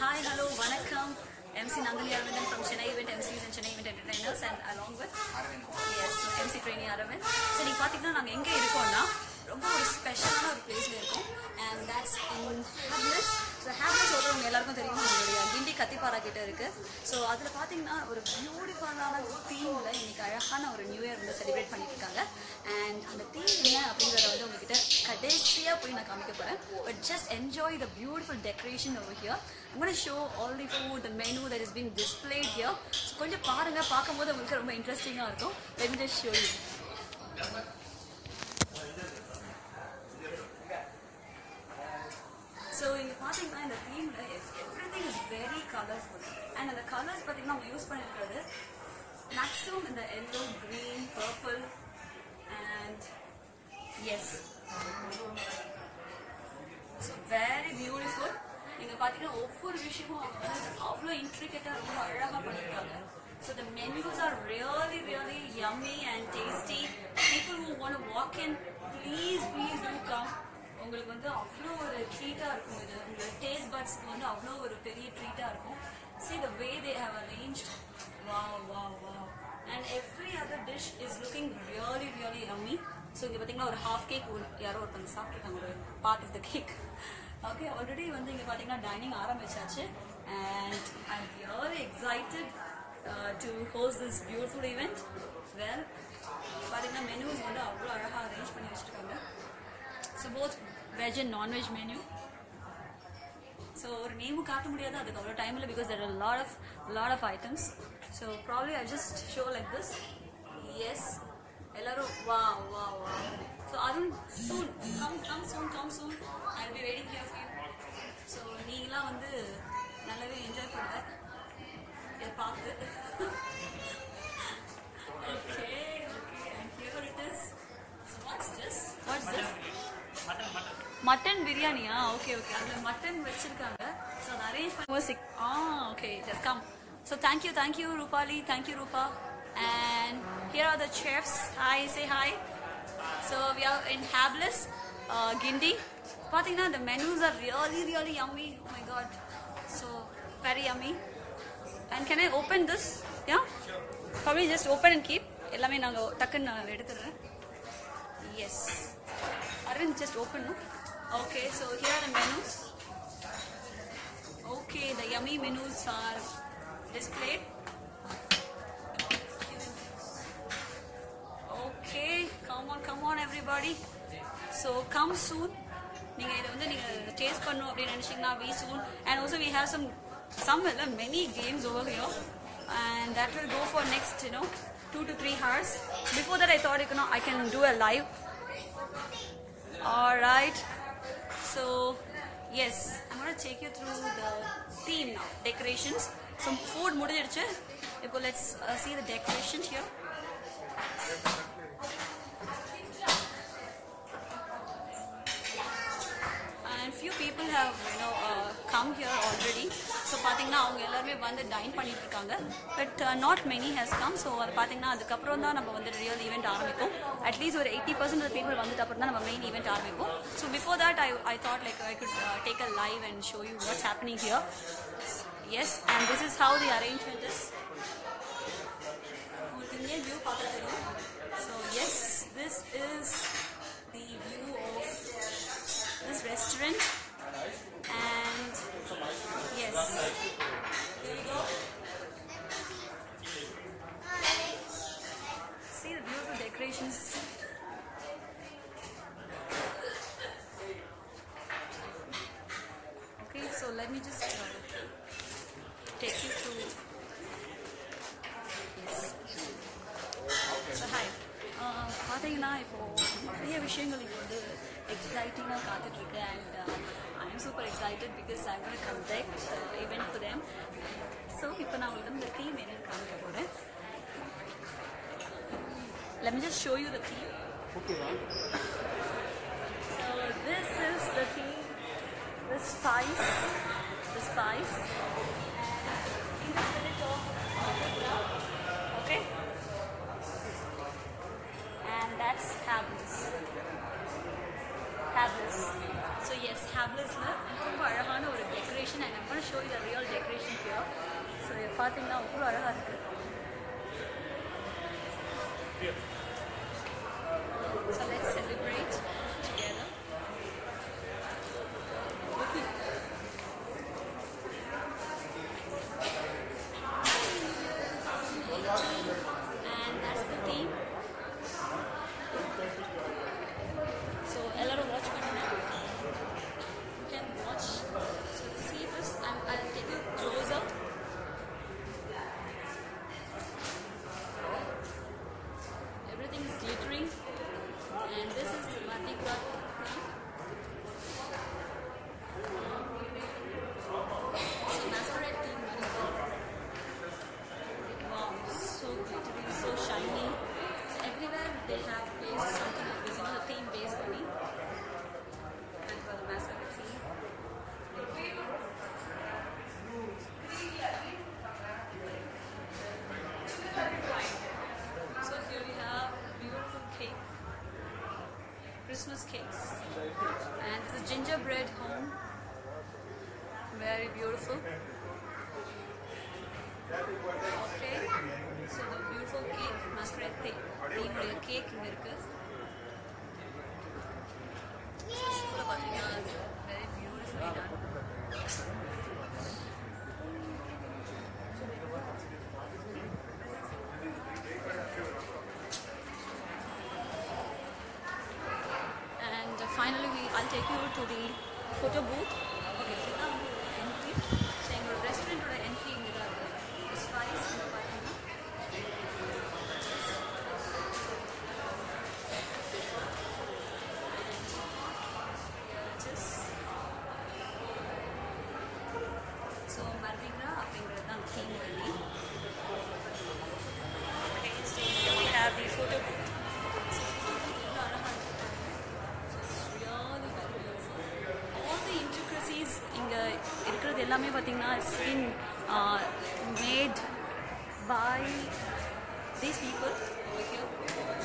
Hi hello வணக்கம். MC Nangali Aravindan from Chennai event MCs Chennai event entertainers and along with as MC trainee Aravind so நீங்கள் பார்த்தீங்கன்னா நாங்கள் எங்கே இருக்கோம்னா ரொம்ப ஒரு ஸ்பெஷலான ஒரு பிளேஸில் இருக்கோம். And that's in Hapless so Hapless ஒரு உங்கள் எல்லாருக்கும் தெரியும். உங்களுடைய கிண்டி கத்திப்பாரா கிட்ட இருக்குது ஸோ அதில் பார்த்தீங்கன்னா ஒரு பியூட்டிஃபுல்லான தீமில் இன்றைக்கி அழகான ஒரு நியூ இயர் வந்து செலிப்ரேட் பண்ணியிருக்காங்க அண்ட் அந்த தீம் என்ன அப்படிங்கிற கடைசியாக போய் நான் காமிக்க போகிறேன் but just enjoy the beautiful decoration over here I'm going to show all the food, the menu that is being displayed here. So கொஞ்சம் பாருங்க பார்க்கும்போது உங்களுக்கு ரொம்ப இன்ட்ரெஸ்டிங்காக இருக்கும் let me just show you. So இங்கே பார்த்தீங்கன்னா இந்த தீமில் every thing is very colourful and அந்த கலர்ஸ் பார்த்தீங்கன்னா அவங்க யூஸ் பண்ணியிருக்கிறது மேக்ஸிமம் இந்த yellow green purple and S So very beautiful நீங்கள் பார்த்தீங்கன்னா ஒவ்வொரு விஷயமும் அவங்க வந்து அவ்வளோ இன்ட்ரிகேட்டாக ரொம்ப அழகாக பண்ணியிருக்காங்க so the menus are really really yummy and tasty people who want walk in please please do come உங்களுக்கு வந்து அவ்வளோ ஒரு ட்ரீட்டாக இருக்கும் இது. உங்கள் டேஸ்ட் பட்ஸ்க்கு வந்து அவ்வளோ ஒரு பெரிய ட்ரீட்டாக இருக்கும். See the way they have arrange வா வா வா and every other dish is looking really really yummy so இங்கே பார்த்தீங்கன்னா ஒரு ஹாஃப் கேக் யாரோ ஒருத்தவங்க சாப்பிட்ருக்காங்க ஒரு part of the cake okay already வந்து இங்கே பார்த்தீங்கன்னா டைனிங் ஆரம்பிச்சாச்சு. And I am excited to host this beautiful event well பார்த்தீங்கன்னா மெனுஸ் வந்து அவ்வளோ அழகாக அரேஞ்ச் பண்ணி வச்சுருக்காங்க. So both veg and nonveg menu so ஒரு நேமும் காட்ட முடியாது அதுக்கு அவ்வளோ டைம் இல்லை because there are lot of lot of items so probably I just show like this yes எல்லாரும் வா வா வா so Arun soon come come soon come soon I be waiting here for you so நீங்களாம் வந்து நல்லாவே enjoy பண்ணுங்க. இதை பார்த்து. Okay okay and here it is what's this what's this mutton பிரியாணியா ஓகே ஓகே அதில் மட்டன் வச்சிருக்காங்க. ஸோ அதை அரேஞ்ச் பண்ணி ஆ okay just come so thank you thank you Rupali thank you Rupa And here are the chefs. Hi, say hi. So we are in Hablis, uh, Guindy. Patina, the menus are really, really yummy. Oh my god. So very yummy. And can I open this? Yeah? Probably just open and keep. Yes. நாங்கள் டக்குன்னு நான் எடுத்துடுறேன் Okay, so here are the menus. Okay, the yummy menus are displayed. on come on everybody so come soon நீங்க இதை வந்து நீங்க taste பண்ணணும் அப்படின்னு நினைச்சீங்கன்னா we soon and also we have some some இல்ல many games over here and that will go for next you know two to three hours before that I thought you know I can do a live all right so yes I'm going to take you through the theme now decorations some food முடிஞ்சிடுச்சு இப்போ let's uh, see the decorations here Few people have you know uh, so பார்த்தீங்கன்னா அவங்க எல்லாருமே வந்து dine பண்ணிட்டு இருக்காங்க but not uh, many has come so அது பார்த்தீங்கன்னா அதுக்கப்புறம் தான் நம்ம வந்து ரியல் ஈவெண்ட் ஆரம்பிக்கும் அட்லீஸ்ட் ஒரு எயிட்டி பர்சன்ட் பீப்புள் வந்துட்டு அப்புறம் தான் நம்ம மெயின் ஈவெண்ட் ஆரம்பிப்போம். So before that I I thought like I could take a live and show you what's happening here yes and this is how the arrangement is let me just uh, take you through yes so hi uh, பார்த்தீங்கன்னா இப்போ நிறைய விஷயங்கள் இப்போ வந்து எக்ஸைட்டிங்காக காத்துட்டு இருக்கு and I M super excited because I cone conduct event for them so இப்போ நான் உங்களுக்கு வந்து இந்த தீம் என்னன்னு காமிக்க போகிறேன் Let me just show you the theme. So Fabulous ரொம்ப அழகான ஒரு டெக்கரேஷன் அண்ட் ஐம் ஷோ இது ரியல் டெக்கரேஷன் ஹியர் ஸோ பார்த்தீங்கன்னா அவ்வளோ அழகாக இருக்குது theme உடைய cake இங்க இருக்கு. So சூட பாத்தீங்கன்னா very beautifully done. And uh, finally, we, I'll take you to the photo booth. எல்லாமே பார்த்தீங்கன்னா it's been uh, made by these people over here.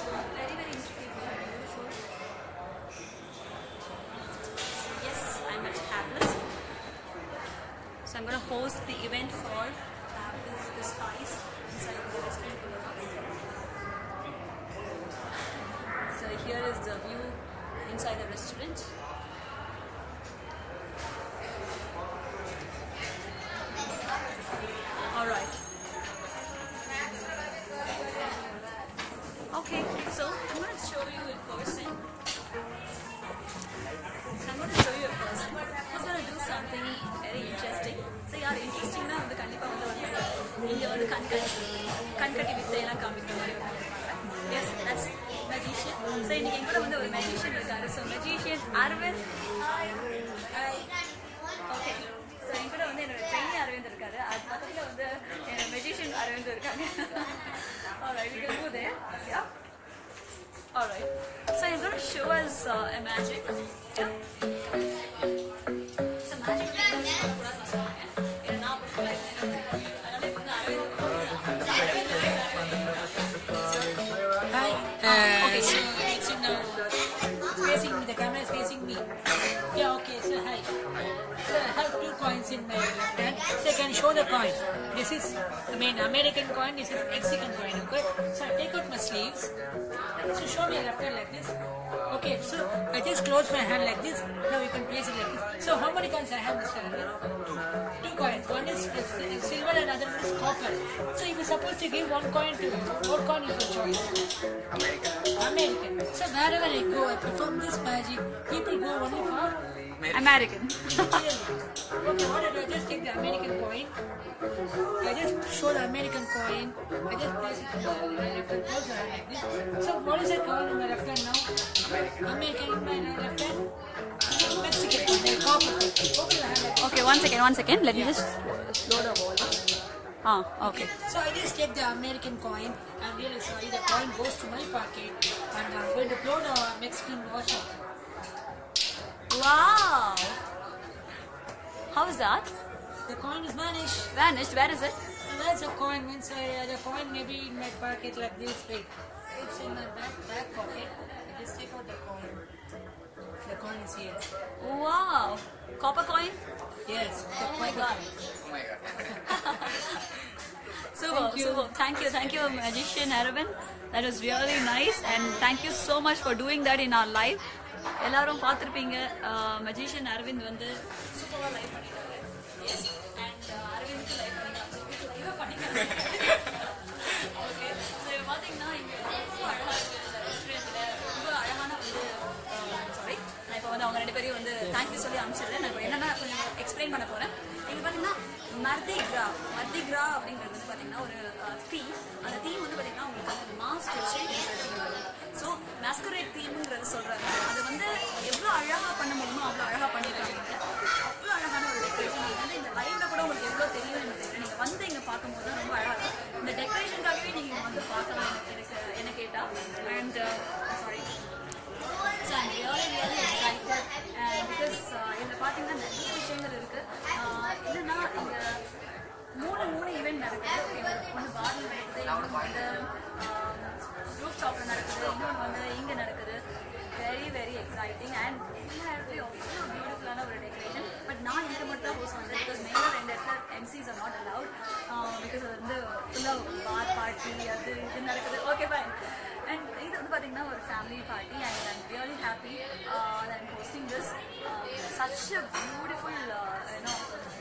So, very, very intricate, very beautiful. Yes, I'm at Hapless. So I'm going to host the event for Hapless the Spice inside the restaurant. So here is the view inside the restaurant. கண்கட்டி கண்கட்டி வித்தையெல்லாம் காமிக்கிற மாதிரி yes that's magician so இன்னைக்கு என் கூட வந்து ஒரு magician இருக்காரு so magician Aravind okay so என் கூட வந்து என்னோட ட்ரெயினி அரவிந்த் இருக்காரு அது பக்கத்தில் வந்து என்னோட மெஜிஷியன் அரவிந்த் இருக்காங்க Alright, we can go there. Yeah. Alright. So he's going to show us uh, a magic. So This is I mean American coin. This is Mexican coin. Okay. So I take out my sleeves. So show me your left hand like this. Okay. So I just close my hand like this. Now you can place it like this. So how many coins I have this hand? Two coins. One is silver and other one is copper. So if you're supposed to give one coin to what coin is your choice? American. So wherever I go, I perform this magic. People go only for American. really. Okay, what do? I just take the American coin. I just show the American coin. I just place it in my left hand, close hand like this. So what is that coin in my left hand now? American in my left hand. Mexican, copper. Open the hand like. Okay, one second, one second. Let me just slow the volume. Ah, okay. So I just take the American coin. I'm really sorry. The coin goes to my pocket, and I'm going to blow the Mexican washing. Wow. How is that? The coin is vanished. Vanished. Where is it? And that's a coin means uh, I, the coin may be in my pocket like this. Wait, it's in my back back pocket. I just take out the coin. The coin is here. Wow. Copper coin? Yes. Oh my god. Oh my god. Super, Thank you. super. Thank you, thank you, magician Aravind. That was really nice, and thank you so much for doing that in our live. எல்லாரும் பார்த்துருப்பீங்க. Magician Aravind வந்து சூப்பராக live பண்ணிட்டாரு. Yes and Aravind live பண்ணிட்டாங்க பண்ணிட்டாங்க okay so இப்போ பார்த்தீங்கன்னா இங்கே ரொம்ப அழகாக இருக்குது ரெஸ்டாரண்ட்டில் ரொம்ப அழகான வந்து சாரி நான் இப்போ வந்து அவங்க ரெண்டு பேரையும் வந்து தேங்க்யூ சொல்லி அனுப்பிச்சிடுறேன். நான் இப்போ என்னென்ன கொஞ்சம் எக்ஸ்பிளைன் பண்ண போகிறேன் இங்கே பார்த்தீங்கன்னா மர்தி கிரா அப்படிங்கிறது வந்து பார்த்தீங்கன்னா ஒரு தீம் அந்த தீம் வந்து பார்த்தீங்கன்னா உங்களுக்கு வந்து மாஸ்க் வச்சு ஸோ மேஸ்கரேட் தீம்ங்கிறது சொல்கிறாங்க அழகாக பண்ண முடியுமோ அவ்வளோ அழகாக பண்ணியிருக்காங்க அவ்வளோ அழகான ஒரு டெக்கரேஷன் வந்து இந்த லைவ்ல கூட உங்களுக்கு எவ்வளோ தெரியும் எனக்கு தெரியல. நீங்கள் வந்து இங்கே பார்க்கும்போது தான் ரொம்ப அழகாக இருக்கும் இந்த டெக்கரேஷனுக்காகவே நீங்கள் இங்கே வந்து பார்க்கலாம் எனக்கு எனக்கு என்ன கேட்டால் and sorry so I'm really really excited because இதில் பார்த்தீங்கன்னா நிறைய விஷயங்கள் இருக்குது uh, என்னன்னா இந்த மூணு மூணு ஈவெண்ட் நடக்குது. ஒன்று எக்ஸைட்டிங் அண்ட் எல்லா இடத்துலையும் அவ்வளோ பியூட்டிஃபுல்லான ஒரு டெக்கரேஷன் பட் நான் இங்கே மட்டும் தான் ஹோஸ்ட் வந்தேன் பிகாஸ் மெயினாக ரெண்டு இடத்துல MCs are not allowed because அது வந்து ஃபுல்லாக பார் பார்ட்டி அது இது நடக்குது. ஓகே ஃபைன் அண்ட் இது வந்து பார்த்தீங்கன்னா ஒரு family party and I'm really happy I'm hosting this such a beautiful you know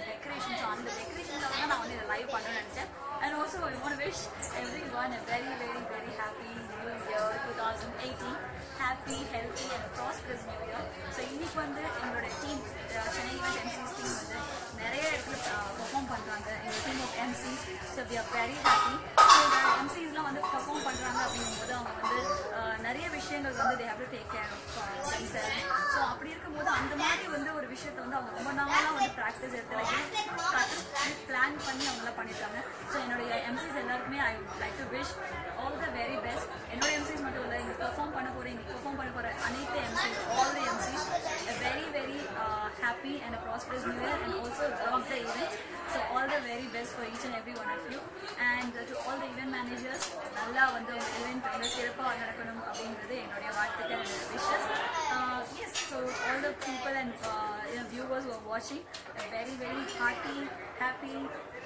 decorations அந்த டெக்கரேஷனில் தான் நான் வந்து இதை லைவ் பண்ணணும்னு நினச்சேன். And also I want wish everyone very very very happy new year two thousand eighteen happy healthy and prosperous new year so இன்னைக்கு வந்து எங்களோட team Chennai event MCs team வந்து நிறைய இடத்துல பெர்ஃபார்ம் பண்ணுறாங்க எங்கள் team of MCs so we are very happy so இந்த எம்சிஸ்லாம் வந்து பெர்ஃபார்ம் பண்ணுறாங்க அப்படிங்கும்போது அவங்க வந்து நிறைய விஷயங்கள் வந்து they have to take care of அந்த மாதிரி வந்து ஒரு விஷயத்தை வந்து அவங்க ரொம்ப நாளாக வந்து ப்ராக்டிஸ் எடுத்து கற்று பிளான் பண்ணி அவங்களாம் பண்ணிருக்காங்க ஸோ என்னுடைய எம்சிஸ் எல்லாருக்குமே I like to wish all the very best என்னோட எம்சிஸ் மட்டும் இல்லை இங்கே பெர்ஃபார்ம் பண்ண போகிற இங்கே பெர்ஃபார்ம் பண்ண போகிற அனைத்து MCs all the MCs very very happy and a prosperous new year and also love the event. So all the very best for each and every one of you. And uh, to all the நல்லா வந்து உங்க வந்து சிறப்பாக நடக்கணும் அப்படிங்கிறது என்னுடைய வாழ்த்துக்கள் wishes yes so all the people and uh, you know, viewers who are watching a very very hearty happy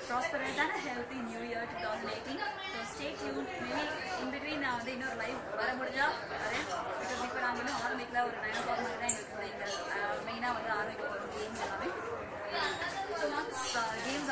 prosperous and a healthy new year 2018 so stay tuned maybe in between நான் வந்து இன்னொரு live வர முடிஞ்சா வரேன் because இப்போ நாங்கள் இன்னும் ஆரம்பிக்கல ஒரு நைன் ஓ கிளாக் மாதிரி தான் எங்களுக்கு வந்து எங்கள் மெயினாக வந்து ஆரம்பிக்க போகிறோம் கேம்ஸ் எல்லாமே so once games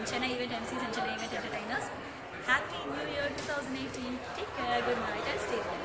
from Chennai Event MCs and Chennai Event Entertainers. Happy New Year 2018. Take care, good night, and stay blessed.